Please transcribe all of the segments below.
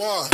One.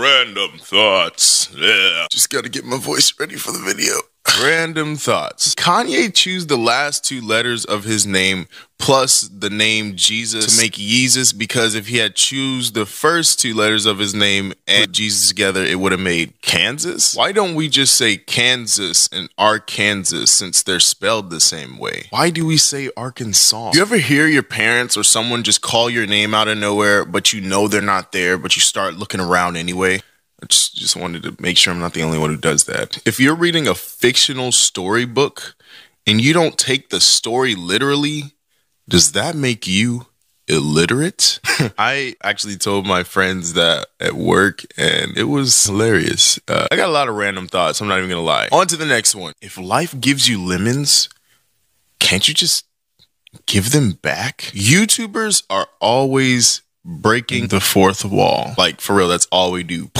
Random thoughts. Yeah. Just gotta get my voice ready for the video. Random thoughts. Kanye choose the last two letters of his name plus the name Jesus to make Yeezus because if he had choose the first two letters of his name and Jesus together, it would have made Kansas. Why don't we just say Kansas and Arkansas since they're spelled the same way? Why do we say Arkansas? Do You ever hear your parents or someone just call your name out of nowhere, but you know they're not there, but you start looking around anyway? I just, just wanted to make sure I'm not the only one who does that. If you're reading a fictional storybook and you don't take the story literally, does that make you illiterate? I actually told my friends that at work and it was hilarious. Uh, I got a lot of random thoughts. I'm not even gonna lie. On to the next one. If life gives you lemons, can't you just give them back? YouTubers are always breaking the fourth wall. Like, for real, that's all we do.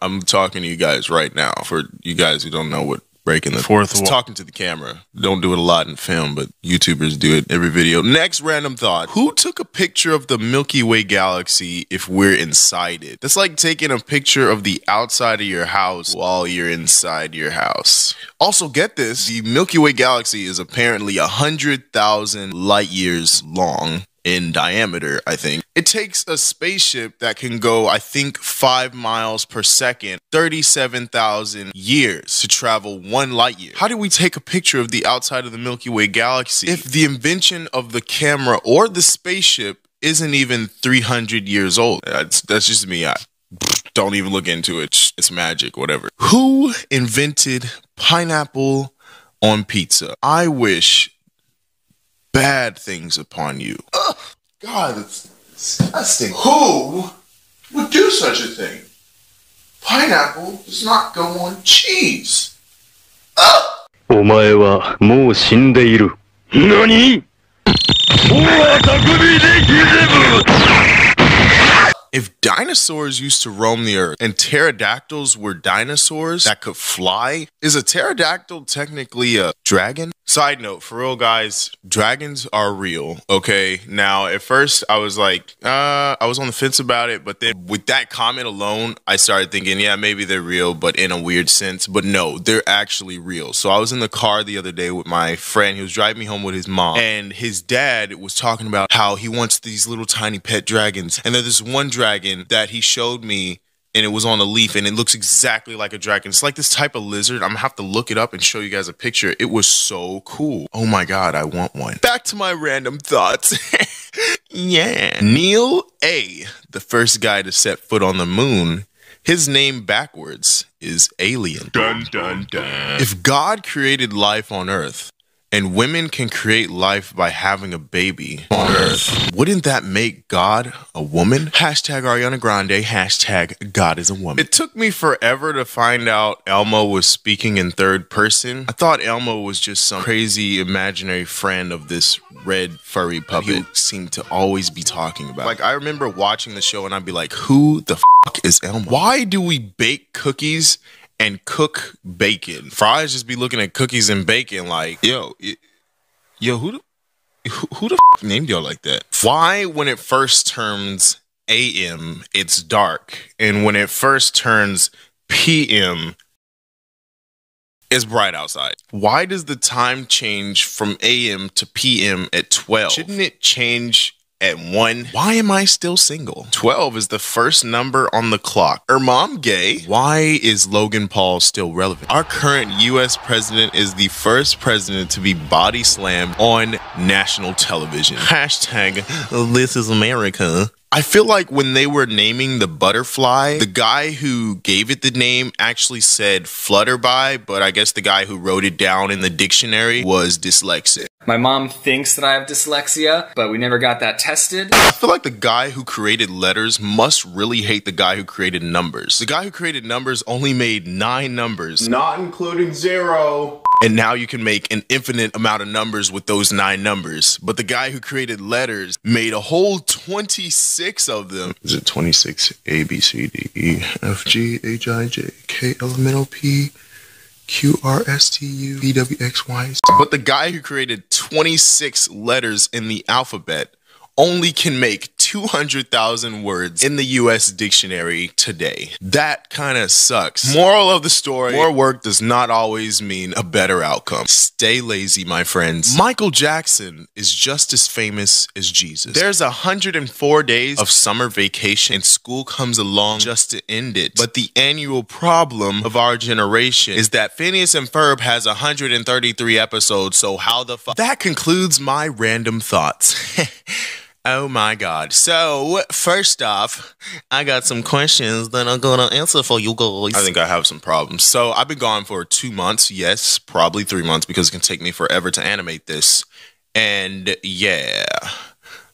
I'm talking to you guys right now. For you guys who don't know what breaking the fourth wall, talking to the camera. Don't do it a lot in film, but YouTubers do it every video. Next random thought: Who took a picture of the Milky Way galaxy if we're inside it? That's like taking a picture of the outside of your house while you're inside your house. Also, get this: the Milky Way galaxy is apparently a hundred thousand light years long in diameter, I think. It takes a spaceship that can go, I think, five miles per second, 37,000 years to travel one light year. How do we take a picture of the outside of the Milky Way galaxy if the invention of the camera or the spaceship isn't even 300 years old? That's, that's just me. I don't even look into it. It's magic, whatever. Who invented pineapple on pizza? I wish bad things upon you. Ugh, God, that's disgusting. Who would do such a thing? Pineapple does not go on cheese. Ugh! お前はもう死んでいる。何大あたくびできぜぶ If dinosaurs used to roam the earth and pterodactyls were dinosaurs that could fly, is a pterodactyl technically a dragon? Side note, for real guys, dragons are real. Okay. Now, at first I was like, uh, I was on the fence about it, but then with that comment alone, I started thinking, yeah, maybe they're real, but in a weird sense. But no, they're actually real. So I was in the car the other day with my friend. He was driving me home with his mom, and his dad was talking about how he wants these little tiny pet dragons. And there's this one dragon that he showed me and it was on a leaf and it looks exactly like a dragon. It's like this type of lizard. I'm gonna have to look it up and show you guys a picture. It was so cool. Oh my god, I want one. Back to my random thoughts. yeah. Neil A, the first guy to set foot on the moon, his name backwards is Alien. Dun dun dun. If God created life on Earth, and women can create life by having a baby on Earth. Wouldn't that make God a woman? Hashtag Ariana Grande, hashtag God is a woman. It took me forever to find out Elmo was speaking in third person. I thought Elmo was just some crazy imaginary friend of this red furry puppet he seemed to always be talking about. Like, I remember watching the show and I'd be like, who the fuck is Elmo? Why do we bake cookies and cook bacon. Fries just be looking at cookies and bacon like, yo, yo, who the, who, who the f- named y'all like that? Why, when it first turns AM, it's dark, and when it first turns PM, it's bright outside. Why does the time change from AM to PM at 12? Shouldn't it change at one. Why am I still single? 12 is the first number on the clock. Er mom gay? Why is Logan Paul still relevant? Our current US president is the first president to be body slammed on national television. Hashtag this is America. I feel like when they were naming the butterfly, the guy who gave it the name actually said flutterby, but I guess the guy who wrote it down in the dictionary was dyslexic. My mom thinks that I have dyslexia, but we never got that tested. I feel like the guy who created letters must really hate the guy who created numbers. The guy who created numbers only made nine numbers. Not including zero. And now you can make an infinite amount of numbers with those nine numbers. But the guy who created letters made a whole 26 of them. Is it 26? A, B, C, D, E, F, G, H, I, J, K, L, M, N, O, P, Q R S T U V W X Y. But the guy who created 26 letters in the alphabet only can make 200,000 words in the US dictionary today. That kind of sucks. Moral of the story more work does not always mean a better outcome. Stay lazy, my friends. Michael Jackson is just as famous as Jesus. There's 104 days of summer vacation, and school comes along just to end it. But the annual problem of our generation is that Phineas and Ferb has 133 episodes, so how the fuck? That concludes my random thoughts. Oh my god. So, first off, I got some questions that I'm gonna answer for you guys. I think I have some problems. So, I've been gone for two months. Yes, probably three months because it can take me forever to animate this. And yeah.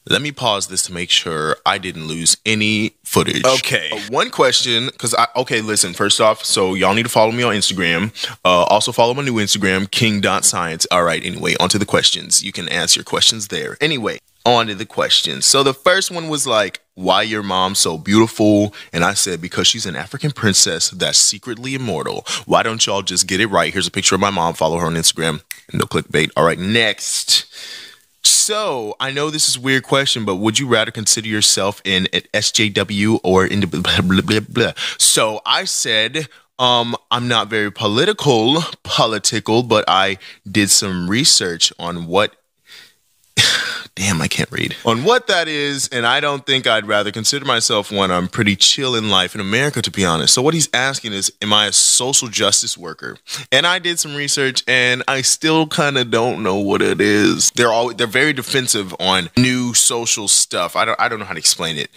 Let me pause this to make sure I didn't lose any footage. Okay. Uh, one question, because I, okay, listen, first off, so y'all need to follow me on Instagram. Uh, also follow my new Instagram, king.science. All right, anyway, onto the questions. You can ask your questions there. Anyway, on to the questions. So the first one was like, why your mom so beautiful? And I said, because she's an African princess that's secretly immortal. Why don't y'all just get it right? Here's a picture of my mom. Follow her on Instagram. No clickbait. All right, next. So I know this is weird question, but would you rather consider yourself in an SJW or in the blah, blah, blah, blah. So I said, um, I'm not very political, political, but I did some research on what damn, I can't read. On what that is, and I don't think I'd rather consider myself one. I'm pretty chill in life in America, to be honest. So, what he's asking is, am I a social justice worker? And I did some research, and I still kind of don't know what it is. They're all they're very defensive on new social stuff. I don't I don't know how to explain it.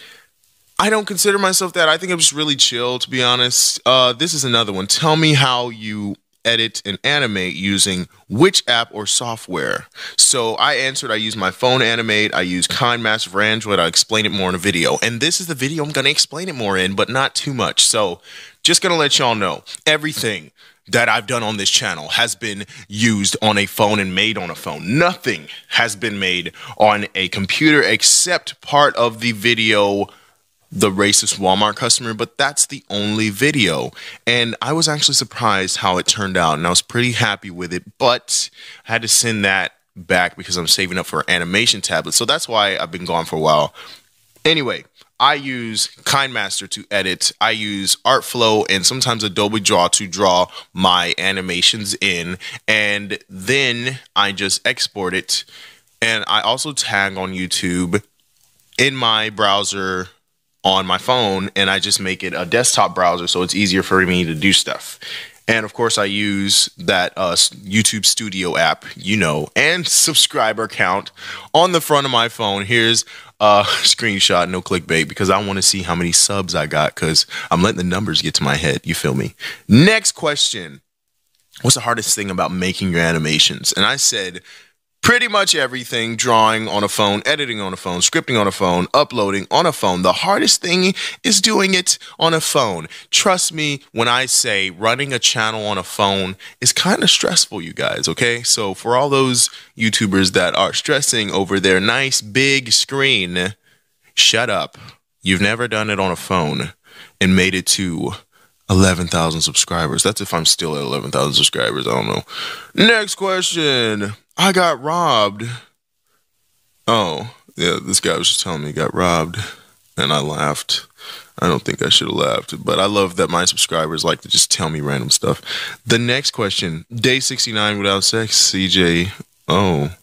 I don't consider myself that. I think I'm just really chill, to be honest. Uh, this is another one. Tell me how you edit and animate using which app or software? So I answered I use my phone animate, I use KineMaster for Android, I'll explain it more in a video. And this is the video I'm gonna explain it more in, but not too much. So just gonna let y'all know everything that I've done on this channel has been used on a phone and made on a phone. Nothing has been made on a computer except part of the video the racist Walmart customer, but that's the only video. And I was actually surprised how it turned out, and I was pretty happy with it, but I had to send that back because I'm saving up for animation tablets. So that's why I've been gone for a while. Anyway, I use KineMaster to edit. I use Artflow and sometimes Adobe Draw to draw my animations in. And then I just export it. And I also tag on YouTube in my browser on my phone and I just make it a desktop browser so it's easier for me to do stuff. And of course, I use that uh, YouTube Studio app, you know, and subscriber count on the front of my phone. Here's a screenshot, no clickbait, because I want to see how many subs I got because I'm letting the numbers get to my head. You feel me? Next question What's the hardest thing about making your animations? And I said, pretty much everything drawing on a phone, editing on a phone, scripting on a phone, uploading on a phone. The hardest thing is doing it on a phone. Trust me when I say running a channel on a phone is kind of stressful, you guys, okay? So for all those YouTubers that are stressing over their nice big screen, shut up. You've never done it on a phone and made it to 11,000 subscribers. That's if I'm still at 11,000 subscribers. I don't know. Next question. I got robbed. Oh, yeah, this guy was just telling me he got robbed, and I laughed. I don't think I should have laughed, but I love that my subscribers like to just tell me random stuff. The next question Day 69 without sex, CJ. Oh.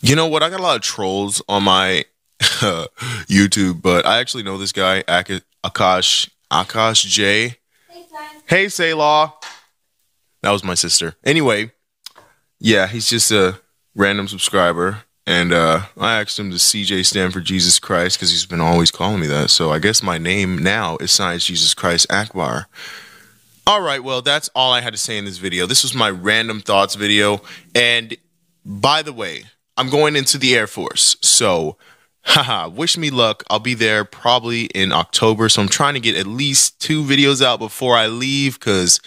You know what? I got a lot of trolls on my YouTube, but I actually know this guy, Akash, Akash J. Hey, Say Law. That was my sister. Anyway, yeah, he's just a random subscriber. And uh, I asked him to CJ stand for Jesus Christ because he's been always calling me that. So I guess my name now is Science Jesus Christ Akbar. All right, well, that's all I had to say in this video. This was my random thoughts video. And by the way, I'm going into the Air Force. So, haha, wish me luck. I'll be there probably in October. So I'm trying to get at least two videos out before I leave because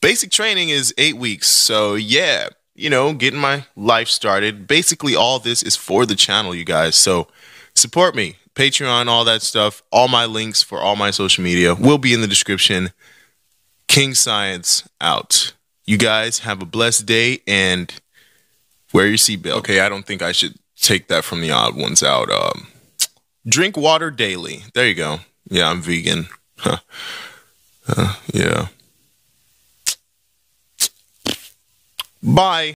basic training is eight weeks. So, yeah you know, getting my life started. Basically, all this is for the channel, you guys. So support me. Patreon, all that stuff. All my links for all my social media will be in the description. King Science out. You guys have a blessed day and wear your seatbelt. Okay, I don't think I should take that from TheOdd1sOut. Um, drink water daily. There you go. Yeah, I'm vegan. Uh, yeah. Bye.